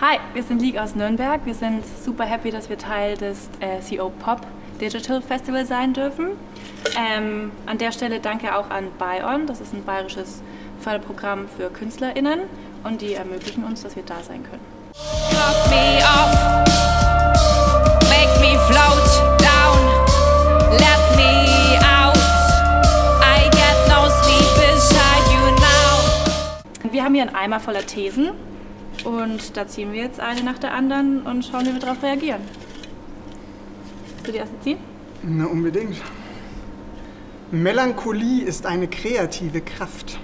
Hi, wir sind League aus Nürnberg. Wir sind super happy, dass wir Teil des äh, CO Pop Digital Festival sein dürfen. Ähm, an der Stelle danke auch an BION, das ist ein bayerisches Förderprogramm für KünstlerInnen und die ermöglichen uns, dass wir da sein können. Knock me off, make me float down, let me out. I get no sleep beside you now. Wir haben hier einen Eimer voller Thesen und da ziehen wir jetzt eine nach der anderen und schauen, wie wir darauf reagieren. Willst du die erste ziehen? Na, unbedingt. Melancholie ist eine kreative Kraft.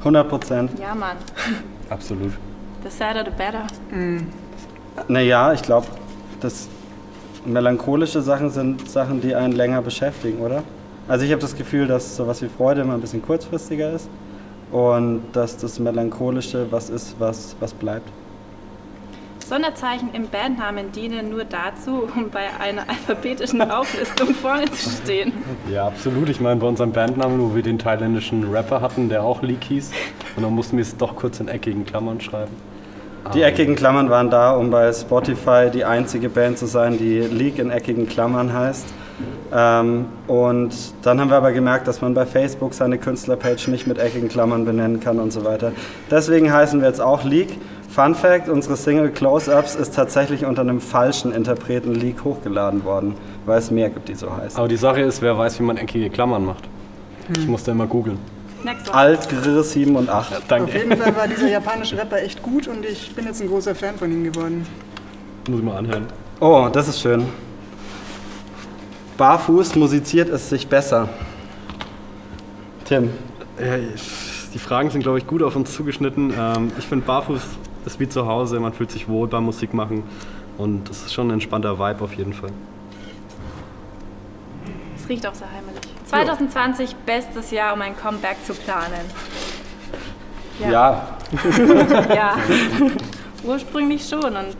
100 Prozent. Ja, Mann. Absolut. The sadder, the better. Naja, ich glaube, das melancholische Sachen sind Sachen, die einen länger beschäftigen, oder? Also ich habe das Gefühl, dass sowas wie Freude immer ein bisschen kurzfristiger ist und dass das Melancholische was ist, was, was bleibt. Sonderzeichen im Bandnamen dienen nur dazu, um bei einer alphabetischen Auflistung vorne zu stehen. Ja, absolut. Ich meine, bei unserem Bandnamen, wo wir den thailändischen Rapper hatten, der auch Leak hieß, und dann mussten wir es doch kurz in eckigen Klammern schreiben. Die eckigen Klammern waren da, um bei Spotify die einzige Band zu sein, die League in eckigen Klammern heißt. Ähm, und dann haben wir aber gemerkt, dass man bei Facebook seine Künstlerpage nicht mit eckigen Klammern benennen kann und so weiter. Deswegen heißen wir jetzt auch League. Fun Fact: Unsere Single Close-Ups ist tatsächlich unter einem falschen Interpreten League hochgeladen worden, weil es mehr gibt, die so heißen. Aber die Sache ist, wer weiß, wie man eckige Klammern macht. Ich musste immer googeln. Alt, Gr 7 und 8. Auf Danke. jeden Fall war dieser japanische Rapper echt gut und ich bin jetzt ein großer Fan von ihm geworden. Muss ich mal anhören. Oh, das ist schön. Barfuß musiziert es sich besser. Tim, Ja, die Fragen sind, glaube ich, gut auf uns zugeschnitten. Ähm, ich finde, Barfuß ist wie zu Hause. Man fühlt sich wohl beim Musik machen. Und es ist schon ein entspannter Vibe auf jeden Fall. Es riecht auch sehr heimelig. 2020, bestes Jahr, um ein Comeback zu planen. ja, Ja. Ursprünglich schon und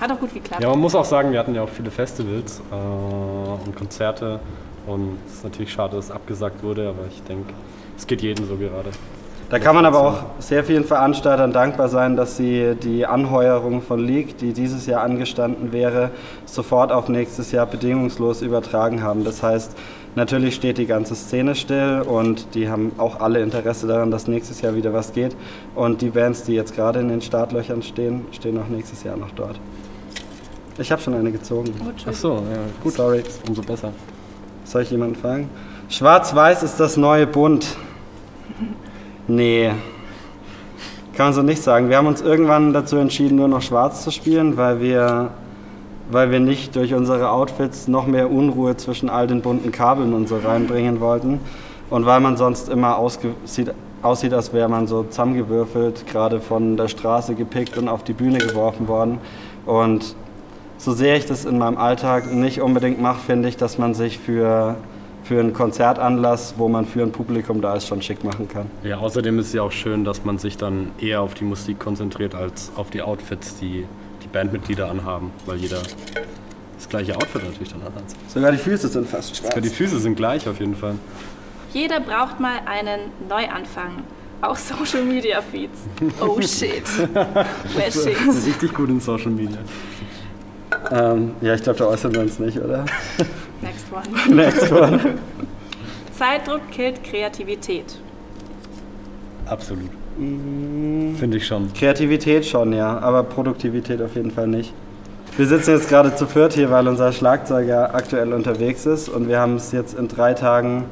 hat auch gut geklappt. Ja, man muss auch sagen, wir hatten ja auch viele Festivals äh, und Konzerte. Und es ist natürlich schade, dass es abgesagt wurde, aber ich denke, es geht jedem so gerade. Da kann man aber auch sehr vielen Veranstaltern dankbar sein, dass sie die Anheuerung von League, die dieses Jahr angestanden wäre, sofort auf nächstes Jahr bedingungslos übertragen haben. Das heißt, natürlich steht die ganze Szene still und die haben auch alle Interesse daran, dass nächstes Jahr wieder was geht. Und die Bands, die jetzt gerade in den Startlöchern stehen, stehen auch nächstes Jahr noch dort. Ich habe schon eine gezogen. Oh, Ach so, ja, gut. Sorry. Umso besser. Soll ich jemanden fragen? Schwarz-Weiß ist das neue Bunt. Nee. Kann man so nicht sagen. Wir haben uns irgendwann dazu entschieden, nur noch schwarz zu spielen, weil wir, weil wir nicht durch unsere Outfits noch mehr Unruhe zwischen all den bunten Kabeln und so reinbringen wollten. Und weil man sonst immer ausge sieht, aussieht, als wäre man so zusammengewürfelt, gerade von der Straße gepickt und auf die Bühne geworfen worden. Und so sehr ich das in meinem Alltag nicht unbedingt mache, finde ich, dass man sich für, für einen Konzertanlass, wo man für ein Publikum da ist, schon schick machen kann. Ja, außerdem ist es ja auch schön, dass man sich dann eher auf die Musik konzentriert, als auf die Outfits, die die Bandmitglieder anhaben, weil jeder das gleiche Outfit natürlich dann anhat. Sogar die Füße sind fast schwarz. Sogar die Füße sind gleich auf jeden Fall. Jeder braucht mal einen Neuanfang. Auch Social Media Feeds. Oh shit. Bashing. Richtig gut in Social Media. Ähm, ja, ich glaube, da äußern wir uns nicht, oder? Next one. Next one. Zeitdruck killt Kreativität. Absolut. Finde ich schon. Kreativität schon, ja, aber Produktivität auf jeden Fall nicht. Wir sitzen jetzt gerade zu viert hier, weil unser Schlagzeuger aktuell unterwegs ist und wir haben es jetzt in drei Tagen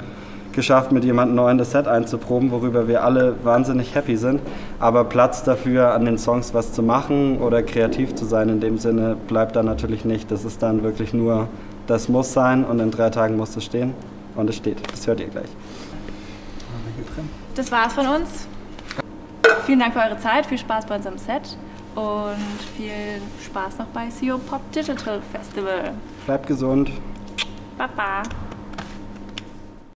geschafft, mit jemandem neuen das Set einzuproben, worüber wir alle wahnsinnig happy sind. Aber Platz dafür, an den Songs was zu machen oder kreativ zu sein in dem Sinne, bleibt da natürlich nicht. Das ist dann wirklich nur, das muss sein und in drei Tagen muss es stehen. Und es steht. Das hört ihr gleich. Das war's von uns. Vielen Dank für eure Zeit, viel Spaß bei unserem Set und viel Spaß noch bei CO Pop Digital Festival. Bleibt gesund. Baba.